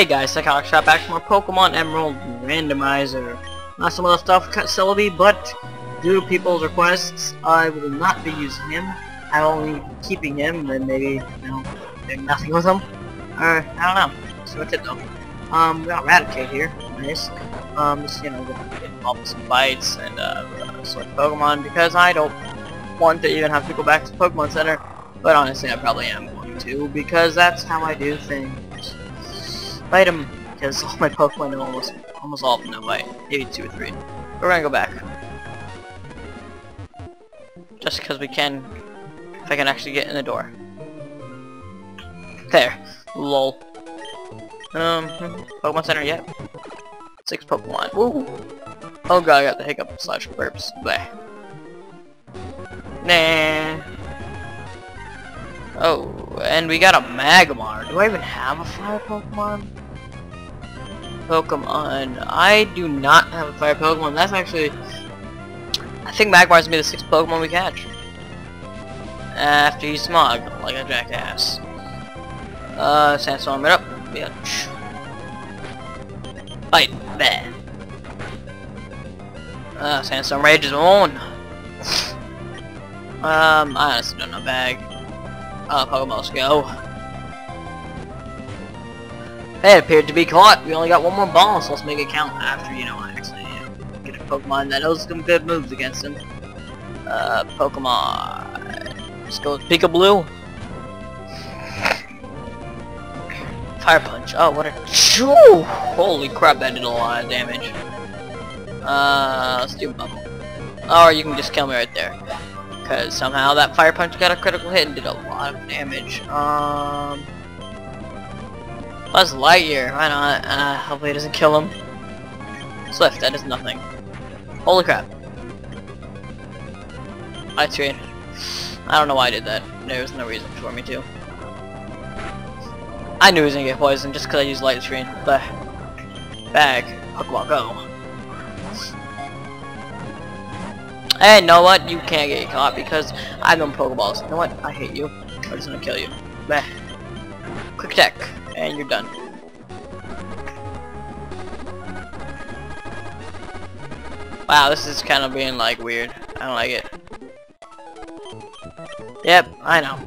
Hey guys, Psychotic Shop back from our Pokemon Emerald Randomizer. Not some of the stuff cut but due to people's requests, I will not be using him. I'm only keeping him, and maybe, you know, doing nothing with him. Or, I don't know. So what's it though. Um, we got Raticate here. Nice. Um, just, you know, get involved some fights and, uh, select Pokemon, because I don't want to even have to go back to Pokemon Center. But honestly, I probably am going to, because that's how I do things fight him because all my Pokemon almost almost all of them know fight. Maybe two or three. We're gonna go back. Just because we can if I can actually get in the door. There. Lol. Um Pokemon Center yet? Six Pokemon. Woo! Oh god, I got the hiccup slash burps. Bleh. Nah. Oh, and we got a Magmar. Do I even have a fire Pokemon? Pokemon. I do not have a fire Pokemon. That's actually... I think Magmar's gonna be the sixth Pokemon we catch. After you smog, like a jackass. Uh, Sandstorm it up. Bitch. Fight. Bad. Uh, Sandstorm Rage is on. Um, I honestly don't know bag. Uh, Pokeballs go. It appeared to be caught. We only got one more ball, so let's make it count after, you know, I actually get a Pokemon that knows some good moves against him. Uh, Pokemon. Let's go with Blue. Fire Punch. Oh, what a... Shoo! Holy crap, that did a lot of damage. Uh, let's do Bubble. Or you can just kill me right there. Because somehow that Fire Punch got a critical hit and did a lot of damage. Um... Buzz Lightyear, why not? Uh, hopefully it doesn't kill him. Swift, that is nothing. Holy crap. Light Screen. I don't know why I did that. There was no reason for me to. I knew he was gonna get poisoned just because I used Light Screen. But bag. Pokeball go. Hey, know what? You can't get caught because I have no Pokeballs. You know what? I hate you. I'm just gonna kill you. Bah. Quick attack and you're done. Wow, this is kind of being like weird. I don't like it. Yep, I know.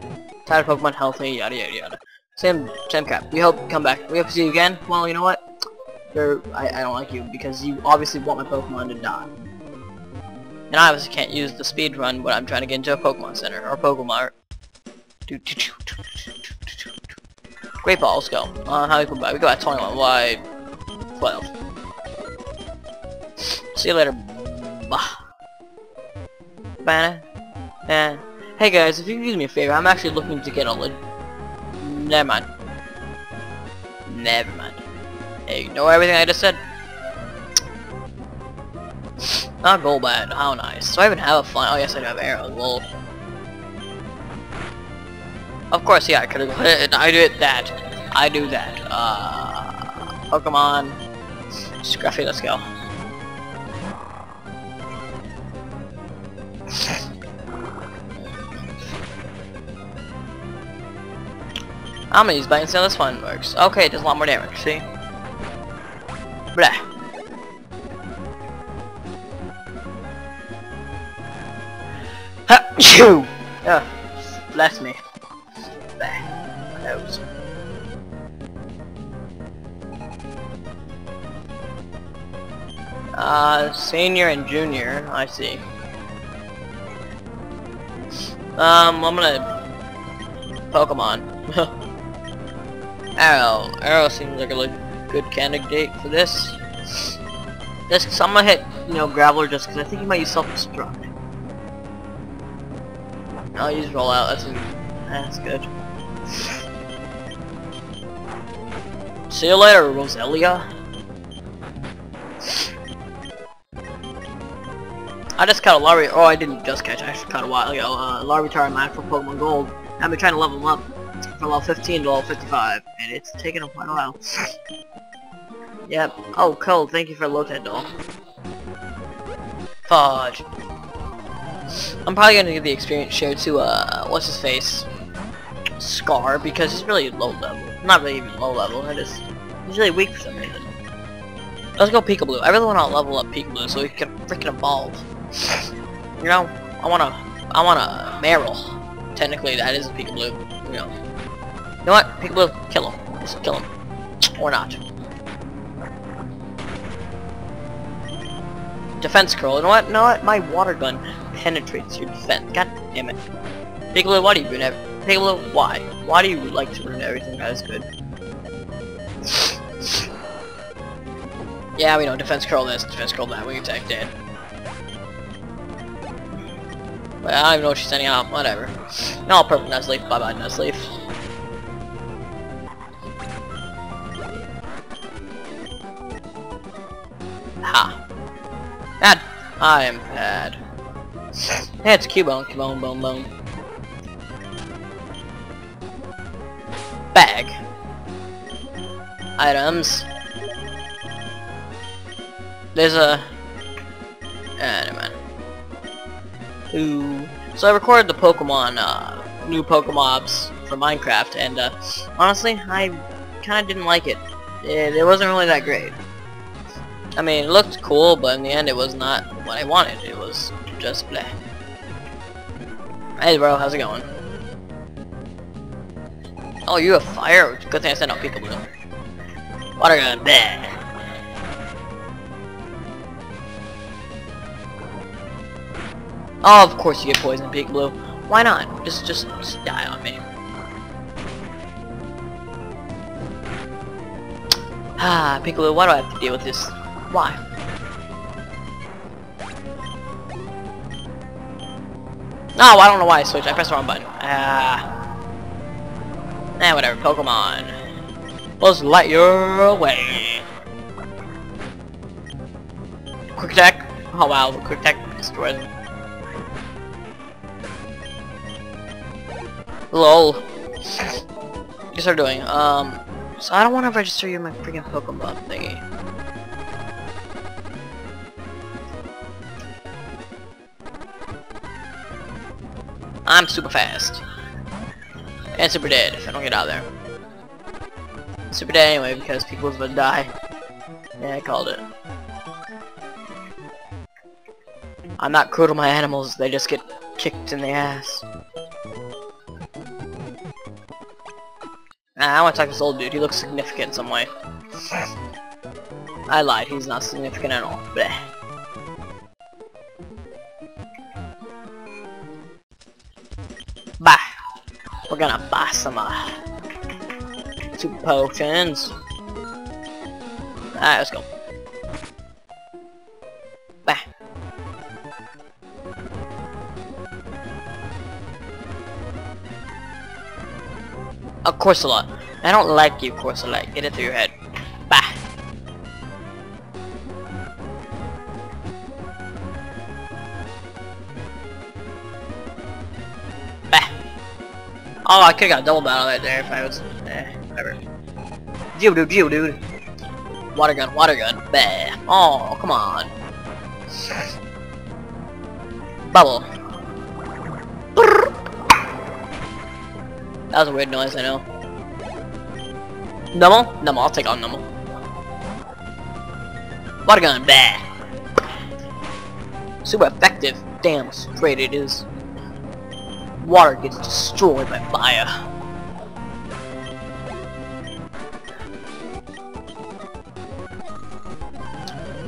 Tired of Pokemon healthy, yada yada yada. Same, same cap. We hope come back. We hope to see you again. Well, you know what? You're, I, I don't like you because you obviously want my Pokemon to die. And I obviously can't use the speed run when I'm trying to get into a Pokemon Center or Pokemon. Great balls go. Uh, how we go by? We go at 21. Why? 12. See you later. Bah. Banana. Yeah. Hey guys, if you can do me a favor, I'm actually looking to get a leg. Never mind. Never mind. Hey, you know everything I just said? Not Golbat. How nice. So I even have a fly. Oh yes, I do have arrows. Lol. Of course, yeah, I could have. I do it that. I do that. Uh, Pokemon. Scruffy, let's go. I'm gonna use and see how this one works. Okay, it does a lot more damage, see? Blah. Ha! Chew! Yeah. Bless me. Uh, senior and junior, I see. Um, I'm gonna... Pokemon. Arrow. Arrow seems like a good candidate for this. So I'm gonna hit, you know, Graveler just because I think he might use Self-Destruct. I'll use Rollout, that's, that's good. See you later, Roselia. I just caught a Larry. Oh, I didn't just catch. I actually caught a while ago. Uh, Larvitar in for Pokemon Gold. I've been trying to level him up from level 15 to level 55, and it's taken a quite a while. yep. Oh, cool. Thank you for Lotad doll. Fudge. I'm probably gonna give the experience share to uh, what's his face, Scar, because he's really low level. Not really even low level. I just He's really weak for some reason. Let's go Peekaboo. I really want to level up Peekaboo so he can freaking evolve. You know, I want to, I want a Marill. Technically, that is a Peekaboo. You know. You know what? Peekaboo, kill him. Just kill him. Or not. Defense curl. You know what? You know what? My water gun penetrates your defense. God damn it. Peekaboo, why do you ruin everything? Peekaboo, why? Why do you like to ruin everything that is good? Yeah, we know. Defense curl this, defense curl that. We attack dead. But I don't even know what she's sending out. Whatever. Not No, purple Nuzleaf. Bye bye, Nuzleaf. Ha. Bad. I am bad. Hey, it's Cubone. Cubone, bone, bone. Bag. Items. There's a... Ah, never mind. So I recorded the Pokemon, uh, new Pokemobs for Minecraft, and, uh, honestly, I kinda didn't like it. it. It wasn't really that great. I mean, it looked cool, but in the end it was not what I wanted. It was just bleh. Hey bro, how's it going? Oh, you have fire? Good thing I sent out people blue. Water gun, bleh. Oh, of course you get poisoned, Big Blue. Why not? Just, just, just die on me. Ah, Piccolo, why do I have to deal with this? Why? No, I don't know why I switched. I pressed the wrong button. Ah. Eh, whatever. Pokemon. Let's light your way. Quick attack. Oh wow, quick attack destroyed LOL. You start doing? Um, so I don't want to register you in my freaking Pokemon thingy. I'm super fast. And super dead if I don't get out there. Super dead anyway because people are gonna die. Yeah, I called it. I'm not cruel to my animals, they just get kicked in the ass. I want to talk to this old dude, he looks significant in some way. I lied, he's not significant at all. Bleh. Bah! We're gonna buy some, uh, two potions. Alright, let's go. A Corsola. I don't like you, Corsola. Get it through your head. Bah. Bah. Oh, I could've got a double battle right there if I was... Eh, whatever. Geodude, Geodude. Water gun, water gun. Bah. Oh, come on. Bubble. That was a weird noise, I know. Numel? Numel, I'll take on Numel. Water gun, bah! Super effective. Damn straight it is. Water gets destroyed by fire.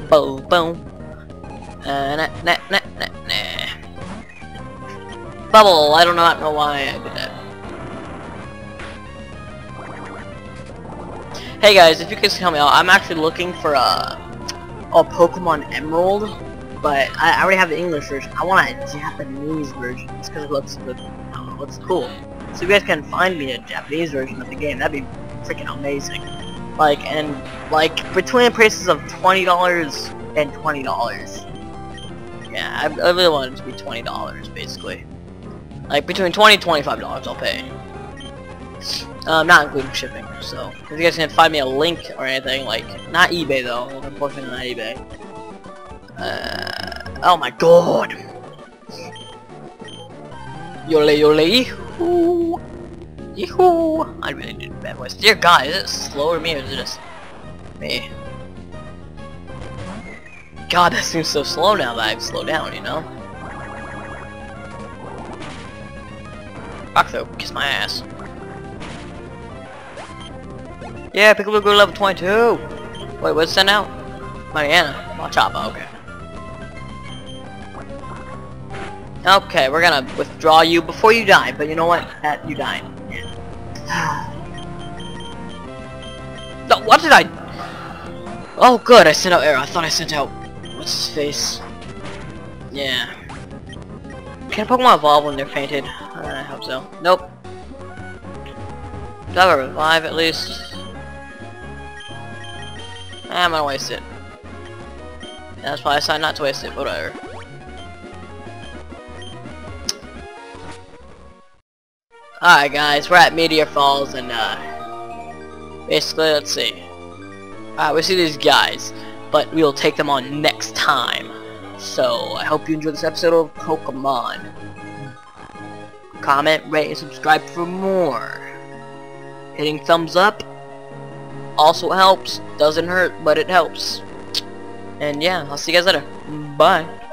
Boom, boom. Uh, nah, nah, nah, nah, nah. Bubble, I do not know why I did that. Hey guys, if you guys can help me out, I'm actually looking for a, a Pokemon Emerald, but I, I already have the English version. I want a Japanese version, just because it looks good. Uh, it looks cool. So if you guys can find me a Japanese version of the game, that'd be freaking amazing. Like, and, like, between prices of $20 and $20. Yeah, I, I really want it to be $20, basically. Like, between 20 and $25 I'll pay. Um, not including shipping, so if you guys can find me a link or anything, like, not eBay though, unfortunately not eBay. Uh, oh my god! Yole yole yehoo! Yehoo! I really did bad voice. Dear God, is it slower me or is it just me. God, that seems so slow now that I've slowed down, you know? Rock though, kiss my ass. Yeah, Piccolo go to level 22! Wait, what's that now? Mariana. Machapa, okay. Okay, we're gonna withdraw you before you die, but you know what? Pat, you died. no, what did I... Oh good, I sent out arrow. I thought I sent out... What's his face? Yeah. Can Pokemon evolve when they're fainted? Uh, I hope so. Nope. Do I have a revive at least? I'm gonna waste it. That's why I decided not to waste it, whatever. Alright guys, we're at Meteor Falls and uh basically let's see. Alright, we see these guys, but we'll take them on next time. So I hope you enjoyed this episode of Pokemon. Comment, rate, and subscribe for more. Hitting thumbs up also helps. Doesn't hurt, but it helps. And yeah, I'll see you guys later. Bye.